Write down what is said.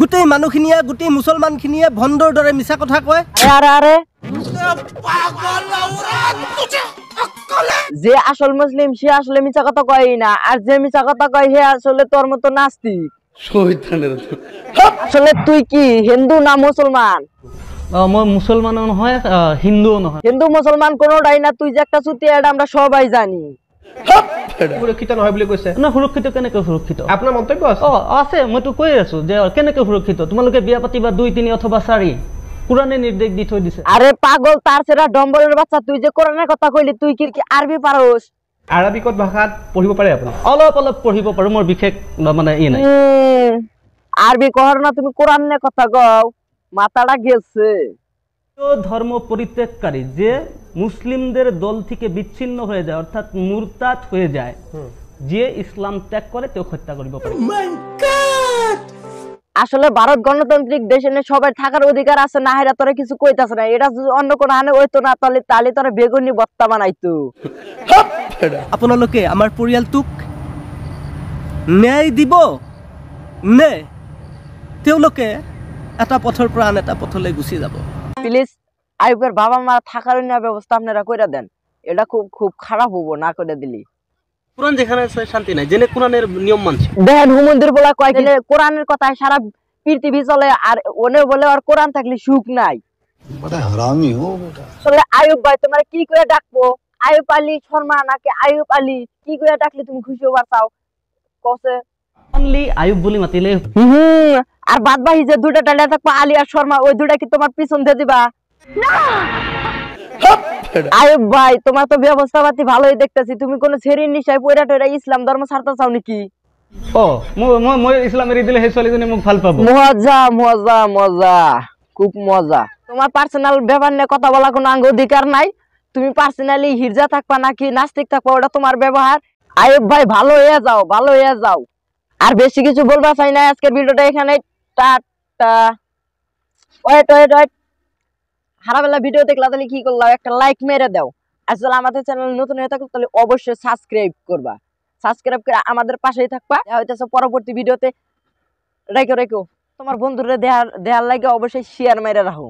গোটেই মানুহখিনিয়ে গোটেই মুছলমানখিনিয়ে ভণ্ডৰ দৰে মিছা কথা কয়। আরে আরে যে আসল মুসলিম সে আসলে মিছা কথা কয় না। আর যে মিছা কথা কয় সে আসলে তোর মতো নাস্তিক। আসলে তুই কি হিন্দু না মুসলমান মই মুছলমানো নহয় আহ, হিন্দুও নহয়। হিন্দু মুসলমান কোনোটাই না। তুই যে একটা চুতি এটা আমরা সবাই জানি। সুৰক্ষিত নহয় বুলি কৈছে। না সুৰক্ষিত কেনেকে সুৰক্ষিত? আপোনাৰ মন্তব্য আছে? অ আছে মইতো কৈ আছো যে কেনেকে সুৰক্ষিত? তোমালোকে বিয়া পাতিবা দুই তিনি অথবা চাৰি। কোৰাণে নিৰ্দেশ দি থৈ দিছে। আরে পাগল তার সেটা ডম্বলের বাচ্চা তুই যে কোরআনের কথা কইলি তুই কি কি আরবি পারোস আৰবিকত ভাষাত পঢ়িব পাৰে আপুনি? অলপ অলপ পঢ়িব পাৰো মোৰ বিশেষ মানে ই নাই। উম, আৰবি কহৰ না তুমি কোৰআনেৰ কথা কও। মাথাটা গেছে ধর্ম পরিত্যাগকারী যে মুসলিমদের দল থেকে বিচ্ছিন্ন হয়ে যায় অর্থাৎ মুরতাদ হয়ে যায় যে ইসলাম ত্যাগ করে তেও হত্যা করিব। পারে আসলে ভারত গণতান্ত্রিক দেশে নে সবাই থাকার অধিকার আছে না হেরা তোরা কিছু কইতাছে না। এটা যদি অন্য কোনো হানে হইতো না তাহলে তাহলে তোরা বেগুনি বত্তা বানাইতো। আপোনালোকে আমাৰ পৰিয়ালটোক ন্যায় দিব? নে? তেওঁলোকে এটা পথৰ পৰা আন এটা পথলৈ গুচি যাব। প্লিজ আইবের বাবা মা থাকার অন্য ব্যবস্থা আপনারা করে দেন। এটা খুব খুব খারাপ হব না করে দিলি। কোরআন যেখানে আছে শান্তি নাই। জেনে কোরআনের নিয়ম মানছে। দেখেন হুমন্দির বলা কয় গেলে কোরআনের কথা সারা পৃথিবী চলে আর ওনে বলে আর কোরআন থাকলে সুখ নাই। হারামি হো বেটা। চলে আয়ুব ভাই তোমার কি করে ডাকবো? আয়ুব আলী শর্মা নাকি আয়ুব আলী? কি করে ডাকলে তুমি খুশি হবার চাও? কসে অনলি আয়ুব বলি মাতিলে। হুম। আর বাদ বাকি যে দুটা টালে থাকব আলী আর শর্মা ওই দুটা কি তোমার পিছন দিয়ে দিবা? আয়ুব ভাই তোমার তো ব্যবস্থা ভালোই দেখতেছি। তুমি কোন ছেড়ি নিশায় পয়রা টয়রা ইসলাম ধর্ম ছাড়তে চাও নাকি? অ মই মই মই ইছলাম এৰি দিলে সেই ভালো পাব। মজা মজা মজা খুব মজা। তোমার পার্সোনাল ব্যাপার নিয়ে কথা বলা কোনো আঙ্গ অধিকার নাই। তুমি পার্সোনালি হিরজা থাকবা নাকি নাস্তিক থাকবা ওটা তোমার ব্যবহার। আয়ুব ভাই ভালো হয়ে যাও ভালো হয়ে যাও। আর বেশি কিছু বলবা চাই না আজকের ভিডিওটা এখানে টাটা। ভিডিও দেখলা কি একটা লাইক দাও। আসলে আমাদের চ্যানেল নতুন হয়ে তাহলে অবশ্যই সাবস্ক্রাইব করবা। সাবস্ক্রাইব করে আমাদের পাশেই থাকবা। হইতেছে পরবর্তী ভিডিওতে। রেখো রেখো। তোমার বন্ধুরা দেহার দেহার লাগে অবশ্যই শেয়ার মেরে রাখো।